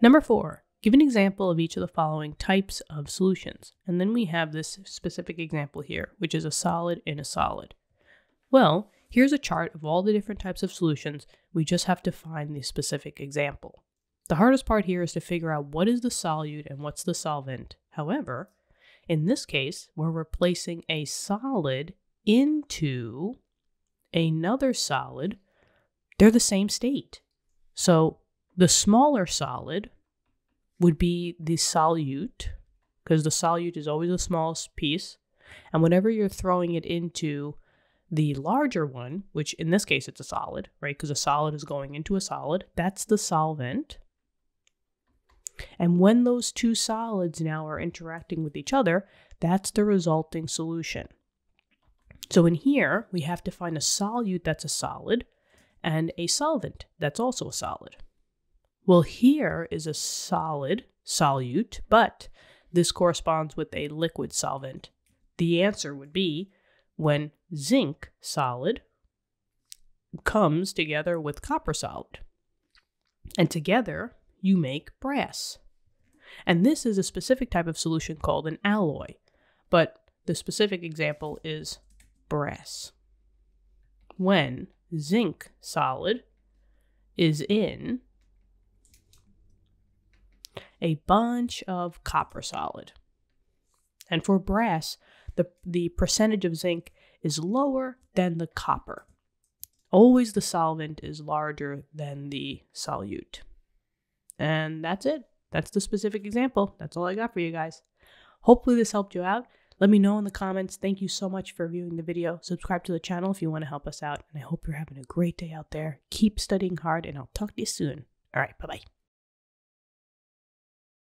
Number four, give an example of each of the following types of solutions. And then we have this specific example here, which is a solid in a solid. Well, here's a chart of all the different types of solutions. We just have to find the specific example. The hardest part here is to figure out what is the solute and what's the solvent. However, in this case, we're replacing a solid into another solid. They're the same state. So the smaller solid would be the solute, because the solute is always the smallest piece. And whenever you're throwing it into the larger one, which in this case it's a solid, right? Because a solid is going into a solid, that's the solvent. And when those two solids now are interacting with each other, that's the resulting solution. So in here, we have to find a solute that's a solid and a solvent that's also a solid. Well, here is a solid solute, but this corresponds with a liquid solvent. The answer would be when zinc solid comes together with copper solid. And together, you make brass. And this is a specific type of solution called an alloy, but the specific example is brass. When zinc solid is in a bunch of copper solid. And for brass, the, the percentage of zinc is lower than the copper. Always the solvent is larger than the solute. And that's it. That's the specific example. That's all I got for you guys. Hopefully, this helped you out. Let me know in the comments. Thank you so much for viewing the video. Subscribe to the channel if you want to help us out. And I hope you're having a great day out there. Keep studying hard, and I'll talk to you soon. All right, bye bye.